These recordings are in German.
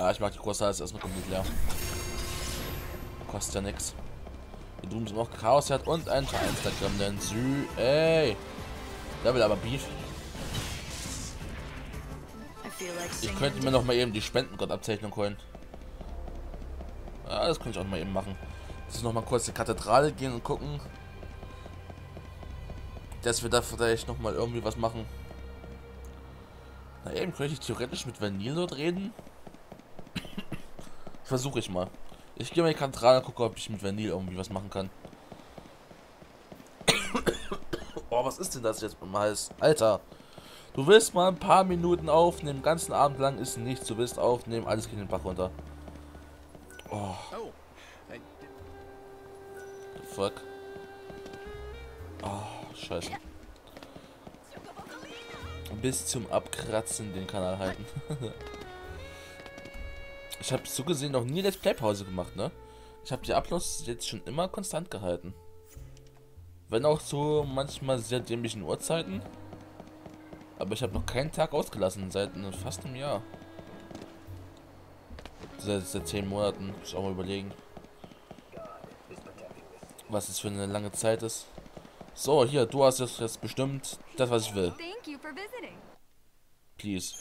Ja, ich mag die Kursals erstmal komplett leer. Kostet ja nix. Hier drüben sind noch Chaos hat und ein der Gremlin. Sü, ey. Der will aber Beef. Ich könnte mir noch mal eben die Spendengott-Abzeichnung holen. Ja, das könnte ich auch mal eben machen. Jetzt noch mal kurz die Kathedrale gehen und gucken, dass wir da vielleicht noch mal irgendwie was machen. Na eben, könnte ich theoretisch mit Vanille dort reden? Versuche ich mal. Ich gehe mal in die und gucke, ob ich mit Vanille irgendwie was machen kann. oh, was ist denn das jetzt beim Hals? Alter. Du willst mal ein paar Minuten aufnehmen, den ganzen Abend lang ist nichts. Du willst aufnehmen, alles geht den Bach runter. Oh. The fuck. Oh, scheiße. Bis zum Abkratzen den Kanal halten. ich habe so gesehen noch nie Let's Play Pause gemacht, ne? Ich habe die Uploads jetzt schon immer konstant gehalten. Wenn auch so manchmal sehr dämlichen Uhrzeiten. Aber ich habe noch keinen Tag ausgelassen, seit fast einem Jahr. Seit, seit zehn Monaten. Muss ich auch mal überlegen. Was es für eine lange Zeit ist. So, hier, du hast jetzt, jetzt bestimmt das, was ich will. Please.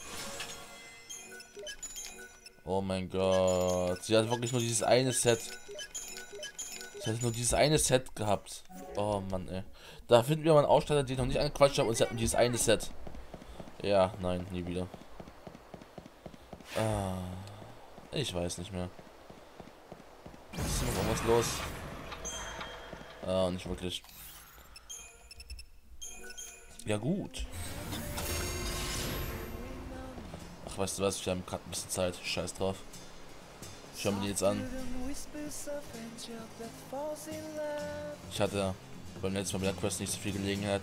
Oh mein Gott. Sie hat wirklich nur dieses eine Set. Sie hat nur dieses eine Set gehabt. Oh Mann, ey. Da finden wir mal einen Ausstatter, den ich noch nicht angequatscht habe und sie hatten dieses eine Set. Ja, nein, nie wieder. Ah, ich weiß nicht mehr. Ist noch irgendwas los? Ah, nicht wirklich. Ja gut. Weißt du was? Wir haben gerade ein bisschen Zeit. Scheiß drauf. Schauen wir die jetzt an. Ich hatte beim letzten Mal mit der Quest nicht so viel Gelegenheit.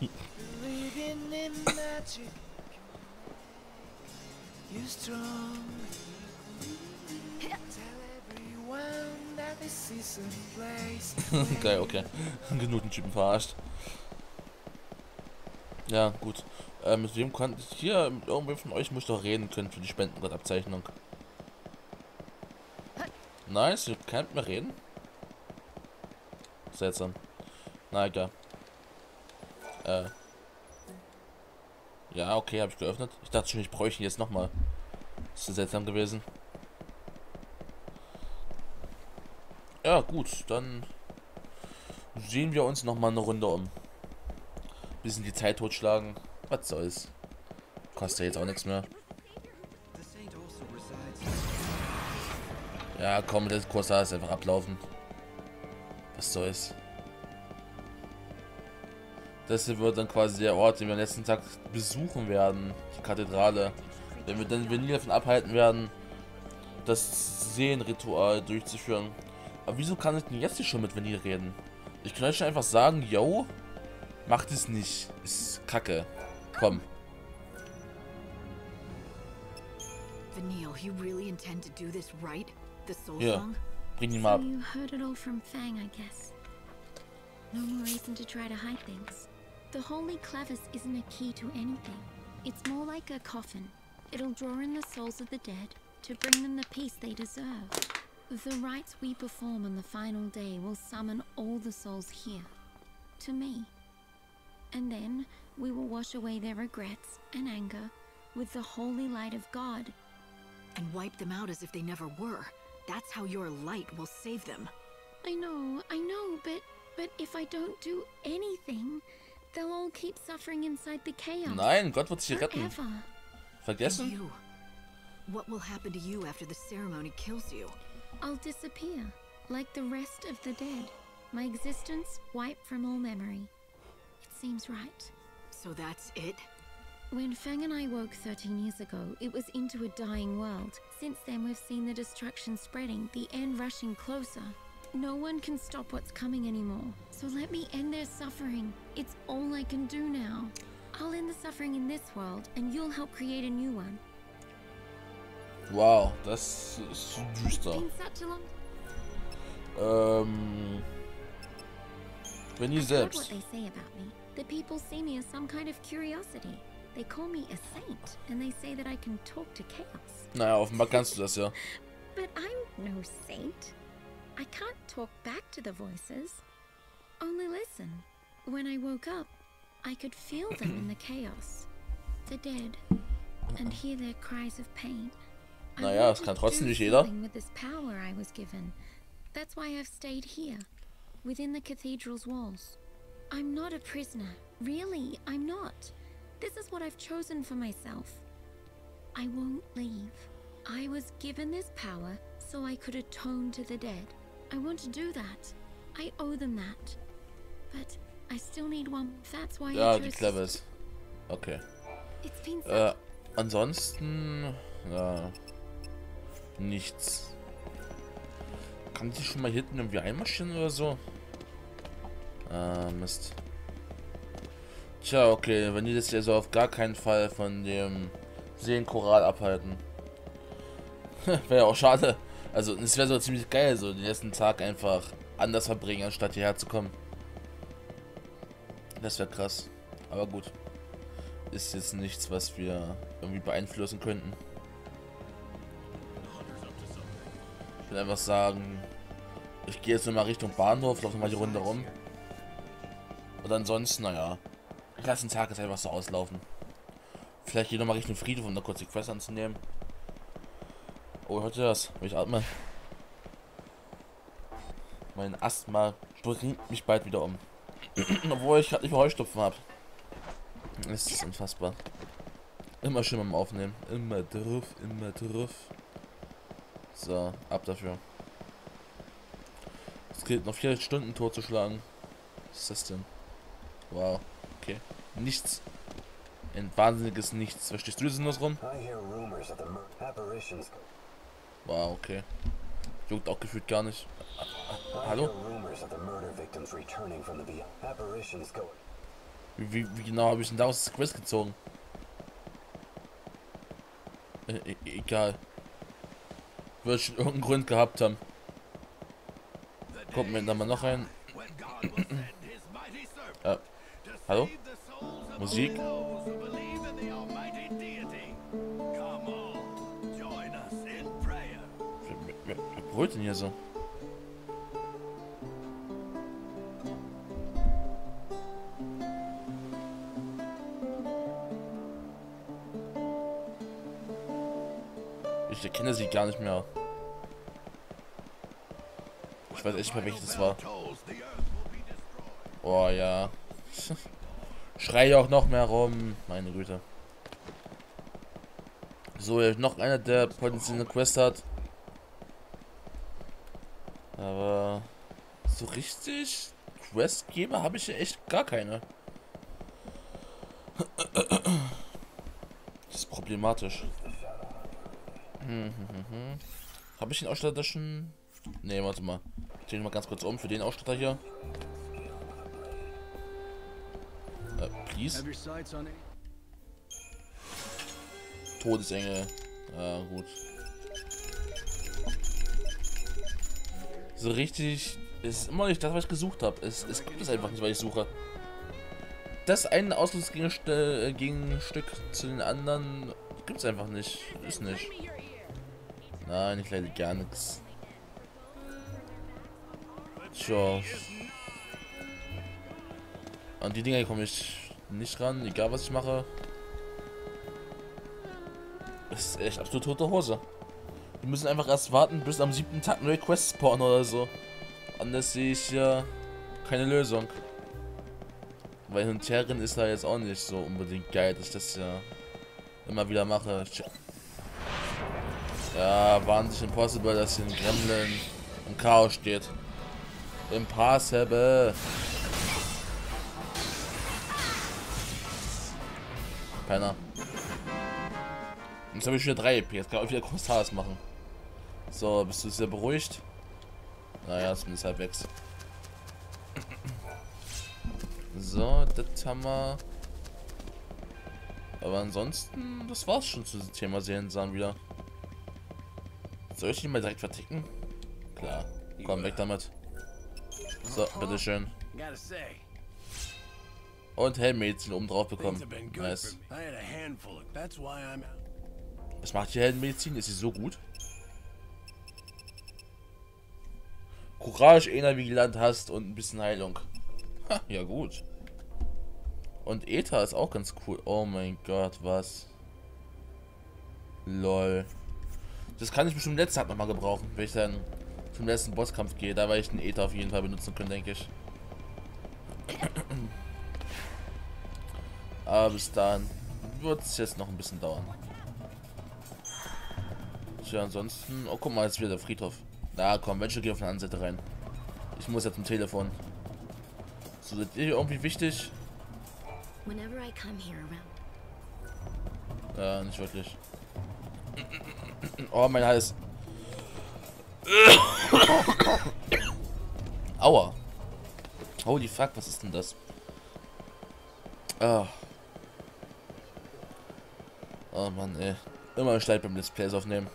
You strong. Geil, okay. Genug den Typen verarscht. Ja, gut. Äh, mit wem konnte ich hier, mit irgendwem von euch muss doch reden können für die Spendengott-Abzeichnung. Nice, ihr könnt mehr reden. Seltsam. Na egal. Äh. Ja, okay, habe ich geöffnet. Ich dachte schon, ich bräuchte ihn jetzt nochmal. Ist das seltsam gewesen. Ja, gut, dann sehen wir uns noch mal eine Runde um. Bisschen die Zeit totschlagen. Was soll's. Kostet ja jetzt auch nichts mehr. Ja, komm, das Kurs ist einfach ablaufen. Was soll's. Das hier wird dann quasi der Ort, den wir am letzten Tag besuchen werden. Die Kathedrale. Wenn wir dann Vanille davon abhalten werden, das Seenritual durchzuführen. Aber wieso kann ich denn jetzt hier schon mit Vanille reden? Ich kann euch schon einfach sagen, yo, macht es nicht. Ist kacke. Komm. Vanille, you really intend to do this right? The soul ja. song? Bring ihn mal ab. You heard it all from Fang, I guess. No more reason to try to hide things. The Holy Clevis isn't a key to anything. It's more like a coffin. It'll draw in the souls of the dead to bring them the peace they deserve. The rites we perform on the final day will summon all the souls here. To me. And then we will wash away their regrets and anger with the holy light of God. And wipe them out as if they never were. That's how your light will save them. I know, I know, but but if I don't do anything, they'll all keep suffering inside the chaos. Nein, Gott wird sie retten. Vergessen? You. What will happen to you after the ceremony kills you? I'll disappear, like the rest of the dead. My existence wiped from all memory. It seems right. So that's it? When Fang and I woke 13 years ago, it was into a dying world. Since then, we've seen the destruction spreading, the end rushing closer. No one can stop what's coming anymore. So let me end their suffering. It's all I can do now. I'll end the suffering in this world, and you'll help create a new one. Wow, das ist düster. Ähm. Wenn ihr selbst. What they say about me. The people see me as some kind of curiosity. They call me a saint, and they say that I can talk to chaos. Naja, offenbar kannst du das ja. But I'm no saint. I can't talk back to the voices. Only listen. When I woke up, I could feel them in the chaos. The dead. And hear their cries of pain. Naja, das kann trotzdem nicht jeder. With this power I was given. That's why I've stayed here, within the cathedral's walls. I'm not a prisoner. Really, I'm not. This is what I've chosen for myself. I won't leave. I was given this power so I could atone to the dead. I want to do that. I owe them that. But I still need one. That's why ja, die clever ist. Okay. Äh, ansonsten, ja, nichts. Kann die schon mal hinten irgendwie einmarschieren oder so? Ah, Mist. Tja, okay, wenn die das ja so auf gar keinen Fall von dem Seenkoral abhalten. wäre ja auch schade. Also, es wäre so ziemlich geil, so den ersten Tag einfach anders verbringen, anstatt hierher zu kommen. Das wäre krass. Aber gut. Ist jetzt nichts, was wir irgendwie beeinflussen könnten. Ich will einfach sagen, ich gehe jetzt nochmal Richtung Bahnhof, laufe nochmal die Runde rum. Und ansonsten, naja, ich lasse den Tag jetzt einfach so auslaufen. Vielleicht gehe nochmal Richtung Friedhof, um da kurz die Quest anzunehmen. Oh, hört ihr das? Ich atme. Mein Asthma bringt mich bald wieder um. Obwohl ich gerade nicht mehr Heustupfen habe. Es ist unfassbar. Immer schön beim Aufnehmen. Immer drauf, immer drauf. So, ab dafür. Es gilt noch vier Stunden tot zu schlagen. Was ist das denn? Wow, okay. Nichts. Ein wahnsinniges Nichts. Verstehst du das nur rum? Wow, okay. Juckt auch gefühlt gar nicht. Hallo? Wie, wie, wie genau habe ich denn daraus das Quest gezogen? E e egal. Wird schon irgendeinen Grund gehabt haben. Kommt mir da mal noch ein. äh, hallo? Musik? Brüllt denn hier so? Ich erkenne sie gar nicht mehr. Ich weiß echt mehr, welches das war. Oh ja. Schrei auch noch mehr rum. Meine Güte. So, noch einer, der potenzielle Quest hat. Aber so richtig Questgeber habe ich ja echt gar keine. Das ist problematisch. Hm, hm, hm, hm. Habe ich den Ausstatter schon? Ne, warte mal. Ich drehe mal ganz kurz um für den Ausstatter hier. Äh, please. Todesengel. Ja, gut. So richtig. Ist immer nicht das, was ich gesucht habe. Es, es gibt es einfach nicht, was ich suche. Das eine Ausrüstungsgegenstück zu den anderen gibt es einfach nicht. Ist nicht. Nein, ich leider gar nichts. Tja. An die Dinger komme ich nicht ran, egal was ich mache. Das ist echt absolut tote Hose. Wir müssen einfach erst warten, bis am siebten Tag neue Quests spawnen oder so. Anders sehe ich ja keine Lösung. Weil hin und herren ist da jetzt auch nicht so unbedingt geil, dass ich das ja immer wieder mache. Ja, wahnsinnig impossible, dass hier ein Gremlin im Chaos steht. Impossible. Keiner. Jetzt habe ich wieder 3 EP. Jetzt kann ich auch wieder Großtages machen. So, bist du sehr beruhigt? Naja, zumindest halbwegs. So, das haben wir. Aber ansonsten, das war's schon zu dem Thema Seelensamen wieder. Soll ich die mal direkt verticken? Klar. Komm, weg damit. So, bitteschön. Und Heldenmädchen oben drauf bekommen. Nice. Was macht die Heldenmedizin? Ist sie so gut? Courage, einer wie Land hast und ein bisschen Heilung. Ha, ja gut. Und Ether ist auch ganz cool. Oh mein Gott, was? Lol. Das kann ich bestimmt letzte Zeit nochmal gebrauchen, wenn ich dann zum letzten Bosskampf gehe. Da werde ich den Ether auf jeden Fall benutzen können, denke ich. Aber bis dahin wird es jetzt noch ein bisschen dauern. Tja, ansonsten... Oh, guck mal, jetzt wieder der Friedhof. Na komm, welche geht auf der anderen Seite rein? Ich muss jetzt zum Telefon. So, seid ihr irgendwie wichtig? Ja, nicht wirklich. Oh, mein Hals. Aua. Holy fuck, was ist denn das? Oh. Oh Mann, ey. Immer Schleid beim Let's Plays aufnehmen.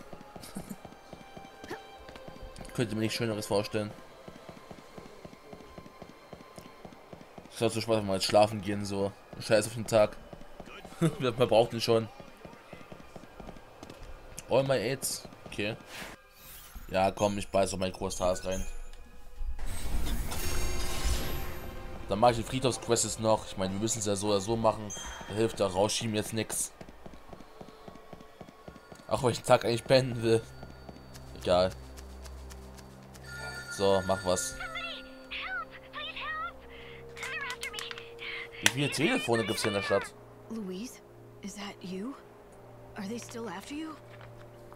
Könnte mir nichts Schöneres vorstellen. Ich hatte so Spaß, mal schlafen gehen, so. Scheiß auf den Tag. Man braucht ihn schon. All my AIDS. Okay. Ja, komm, ich beiß auf mein Großtas rein. Dann mache ich die Friedhofsquests noch. Ich meine, wir müssen es ja so oder so machen. Da hilft der Rausschieben jetzt nichts. Auch wenn ich den Tag eigentlich beenden will. Egal. So, mach was. Wie viele Telefone gibt's hier in der Stadt? Louise, is that you? Are they still after you?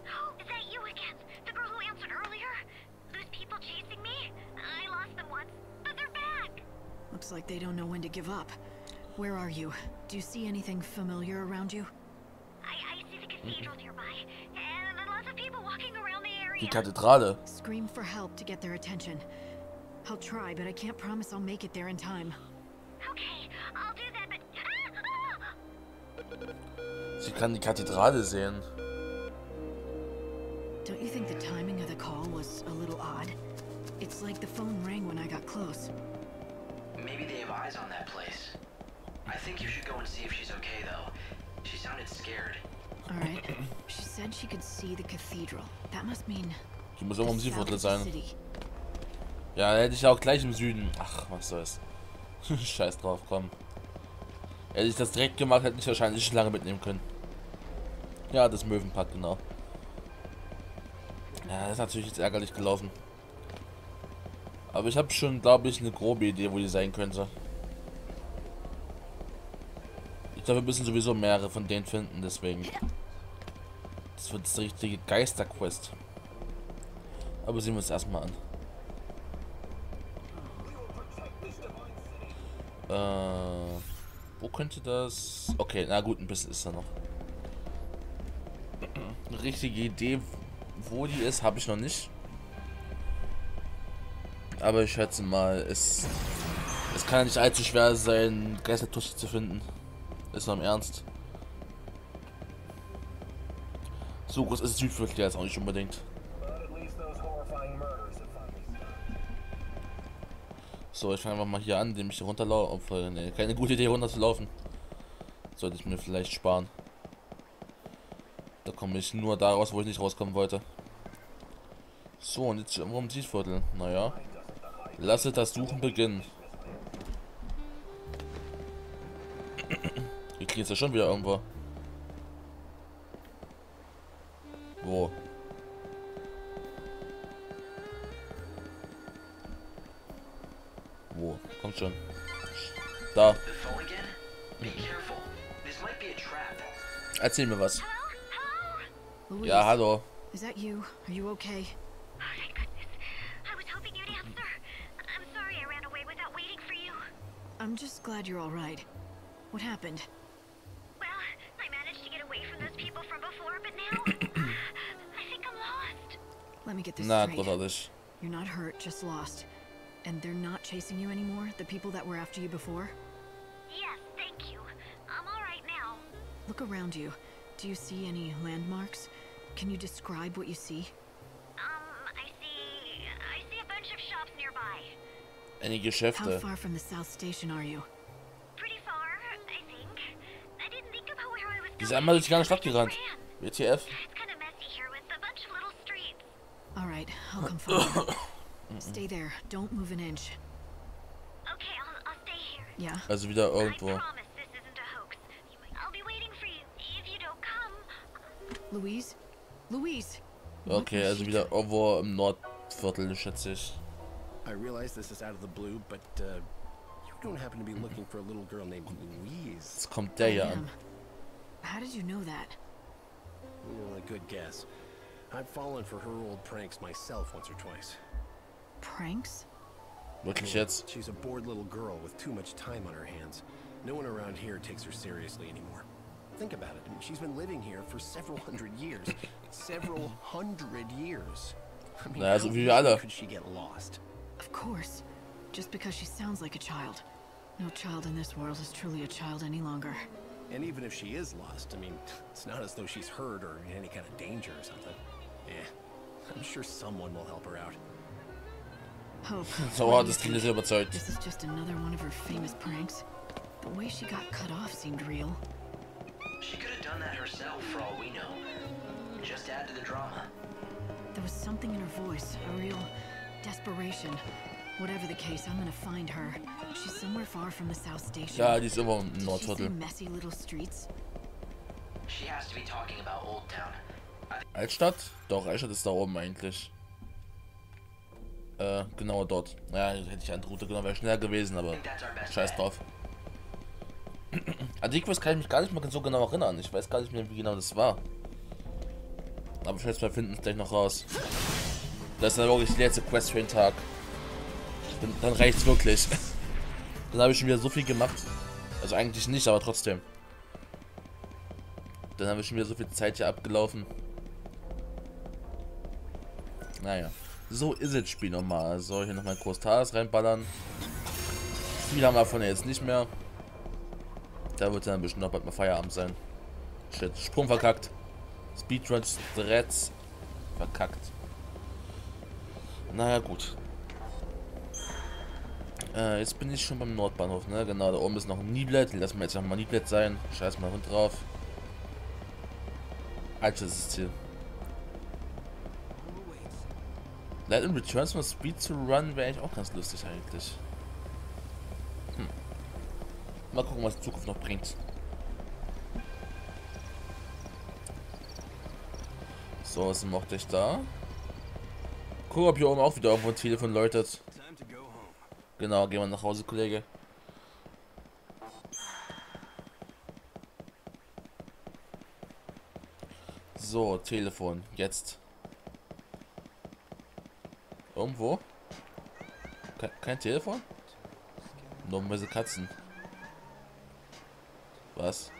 Who? Is that you, Ken? The girl who answered earlier? Those people chasing me. I lost them once. But they're back. Looks like they don't know when to give up. Where are you? Do you see anything familiar around you? I, I see the cathedral mm-hmm. nearby, Die Kathedrale. Scream for help to get their attention. I'll try, but I can't promise I'll make it there in time. Okay, I'll do that, but... Sie kann die Kathedrale sehen. Don't you think the timing of the call was a little odd? It's like the phone rang when I got close. Maybe they have eyes on that place. I think you should go and see if she's okay, though. She sounded scared. Alright. She said she could see the cathedral. That must mean... Die muss irgendwo im Südviertel sein. Ja, hätte ich auch gleich im Süden. Ach, was soll's. Scheiß drauf, komm. Hätte ich das direkt gemacht, hätte ich wahrscheinlich schon lange mitnehmen können. Ja, das Möwenpack, genau. Ja, das ist natürlich jetzt ärgerlich gelaufen. Aber ich habe schon, glaube ich, eine grobe Idee, wo die sein könnte. Glaube, wir müssen sowieso mehrere von denen finden, deswegen. Das wird das richtige Geisterquest. Aber sehen wir uns erstmal an. Äh, wo könnte das... Okay, na gut, ein bisschen ist da noch. Eine richtige Idee, wo die ist, habe ich noch nicht. Aber ich schätze mal, es, es kann nicht allzu schwer sein, Geistertusche zu finden. Ist noch im Ernst. So groß ist Südviertel jetzt auch nicht unbedingt. So, ich fange einfach mal hier an, indem ich runterlaufe. Nee, keine gute Idee runterzulaufen. Sollte ich mir vielleicht sparen. Da komme ich nur da raus, wo ich nicht rauskommen wollte. So, und jetzt irgendwo im Südviertel. Naja. Lasse das Suchen beginnen. Hier kriegst du schon wieder irgendwo. Wo? Wo? Kommt schon. Da. Erzähl mir was. Ja, hallo. Is that you? Are you okay? I'm just glad you're all right. What happened? get this Not straight. Others. You're not hurt, just lost. And they're not chasing you anymore, the people that were after you before? Yes, thank you. I'm all right now. Look around you. Do you see any landmarks? Can you describe what you see? Um, I see... I see a bunch of shops nearby. Any Geschäfte. How far from the south station are you? Pretty far, I think. I didn't think about where I was going. Die sind einmal durch die ganze Stadt gerannt. WTF. Alright, I'll come forward. Stay there. Don't move an inch. Okay, I'll, I'll stay here. Yeah. Also wieder irgendwo. I'll be waiting for you. If you don't come. Louise? Louise? Okay, also wieder irgendwo im Nordviertel, schätze ich. I realize this is out of the blue, but uh, you don't happen to be looking for a little girl named Louise. Jetzt kommt der hier an. How did you know that? Well, a good guess. I've fallen for her old pranks myself once or twice. Pranks? Wirklich shits. She's a bored little girl with too much time on her hands. No one around here takes her seriously anymore. Think about it. I mean, she's been living here for several hundred years. several hundred years. I mean, naja, so wie. Could she get lost? Of course. Just because she sounds like a child. No child in this world is truly a child any longer. And even if she is lost, I mean, it's not as though she's hurt or in any kind of danger or something. Yeah, I'm sure someone will help her out. Hope. so hard das Kind ist überzeugt. This is just another one of her famous pranks. The way she got cut off seemed real. She could have done that herself for all we know. Just add to the drama. There was something in her voice, a real desperation. Whatever the case, I'm gonna find her. She's somewhere far from the South Station. Ja, die ist immer im Nordviertel. Messy little streets. She has to be talking about Old Town. Altstadt? Doch, Altstadt ist da oben eigentlich. Äh, genau dort. Naja, hätte ich eine Route genommen, wäre schneller gewesen, aber scheiß drauf. An die Quest kann ich mich gar nicht mehr so genau erinnern. Ich weiß gar nicht mehr, wie genau das war. Aber vielleicht wir finden es gleich noch raus. Das ist dann wirklich die letzte Quest für den Tag. Dann, dann reicht's wirklich. dann habe ich schon wieder so viel gemacht. Also eigentlich nicht, aber trotzdem. Dann habe ich schon wieder so viel Zeit hier abgelaufen. Naja. So ist es Spiel nochmal. So, hier nochmal kurz Tages reinballern. Viel haben wir von jetzt nicht mehr. Da wird dann bestimmt noch bald mal Feierabend sein. Shit, Sprung verkackt. Speedrun Threads verkackt. Naja, gut. Äh, jetzt bin ich schon beim Nordbahnhof, ne? Genau, da oben ist noch ein Niblet. Lassen wir jetzt nochmal Niblet sein. Scheiß mal Hund drauf. Alter, das Ziel. Let in returns from speed to run wäre eigentlich auch ganz lustig eigentlich. Hm. Mal gucken, was die Zukunft noch bringt. So, was macht ich da? Guck, ob hier oben auch wieder irgendwo ein Telefon läutet. Genau, gehen wir nach Hause, Kollege. So, Telefon, jetzt. Irgendwo? Ke kein Telefon? Normalerweise Katzen. Was?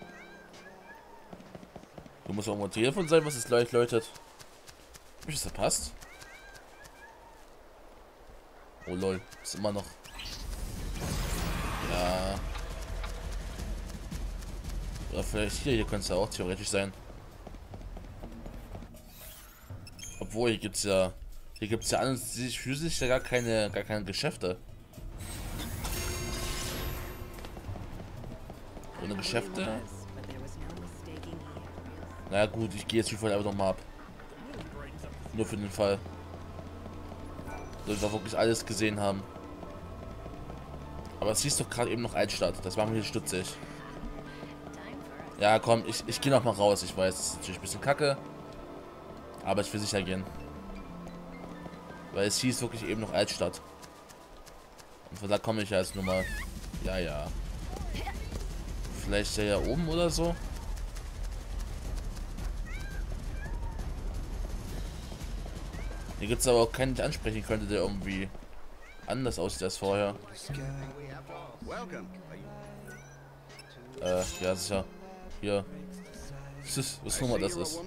Du musst irgendwo ein Telefon sein, was es gleich läutet. Hab ich das verpasst? Oh lol, ist immer noch. Ja. Oder vielleicht hier, hier könnte es ja auch theoretisch sein. Obwohl, hier gibt es ja... Hier gibt es ja an sich für sich ja gar keine, gar keine Geschäfte. Ohne Geschäfte? Na naja, gut, ich gehe jetzt Fall einfach nochmal ab. Nur für den Fall. Dass wir wirklich alles gesehen haben. Aber es hieß doch gerade eben noch Altstadt. Das war mir stutzig. Ja, komm, ich, ich gehe noch mal raus. Ich weiß, es ist natürlich ein bisschen kacke. Aber ich will sicher gehen. Weil es hieß wirklich eben noch Altstadt. Und von da komme ich ja jetzt nur mal. Ja, ja. Vielleicht ja oben oder so. Hier gibt es aber auch keinen, den ich ansprechen könnte, der irgendwie anders aussieht als vorher. Äh, ja, sicher. Hier. Was Nummer das ist.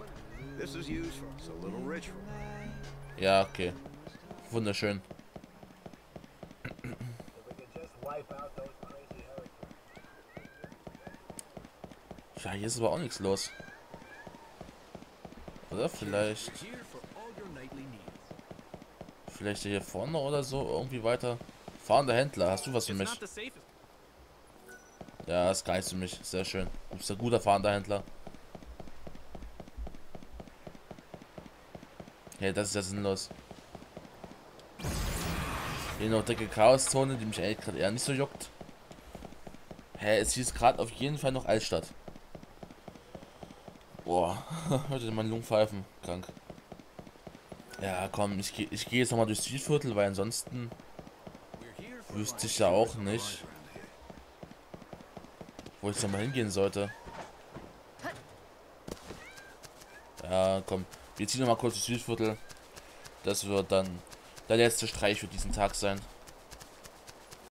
Ja, okay. Wunderschön. Ja, hier ist aber auch nichts los. Oder vielleicht... Vielleicht hier vorne oder so irgendwie weiter Fahrender Händler, hast du was für mich? Ja, das geist für mich. Sehr schön. Du bist ein guter fahrender Händler. Hey, das ist ja sinnlos. Hier noch dicke Chaoszone, die mich eigentlich gerade eher nicht so juckt. Hä, es hieß gerade auf jeden Fall noch Altstadt. Boah, heute mein Lungenpfeifen. Krank. Ja, komm, ich, ich gehe jetzt nochmal durchs Südviertel, weil ansonsten wüsste ich ja auch nicht, wo ich nochmal hingehen sollte. Ja, komm, wir ziehen nochmal kurz durchs Südviertel. Das wird dann der letzte Streich für diesen Tag sein.